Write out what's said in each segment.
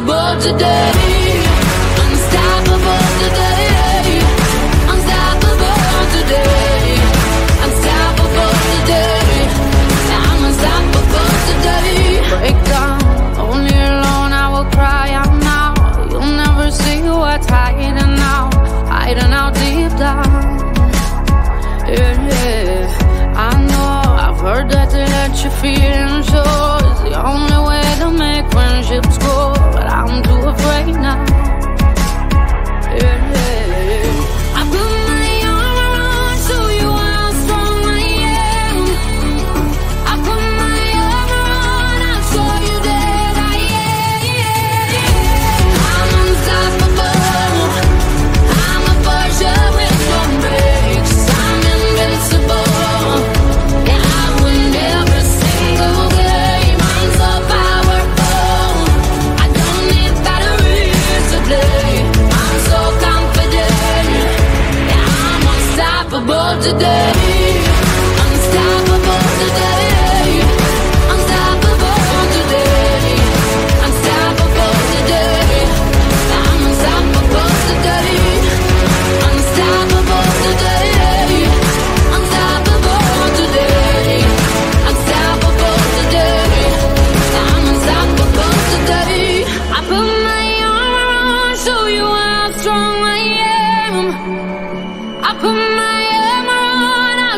unstoppable today. Unstoppable today. Unstoppable today. Unstoppable today. I'm unstoppable today. Break down, only alone I will cry out now. You'll never see what's hiding out, hiding out deep down. Yeah, yeah. I know I've heard that they let you feel.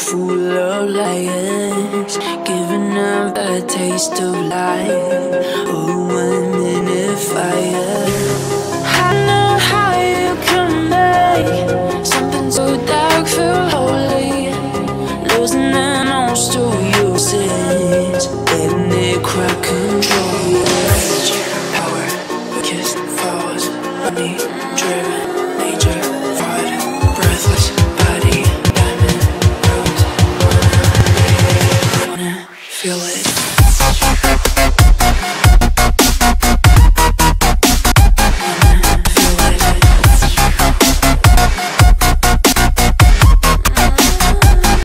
full of liars, giving up a taste of life. Oh, one minute fire.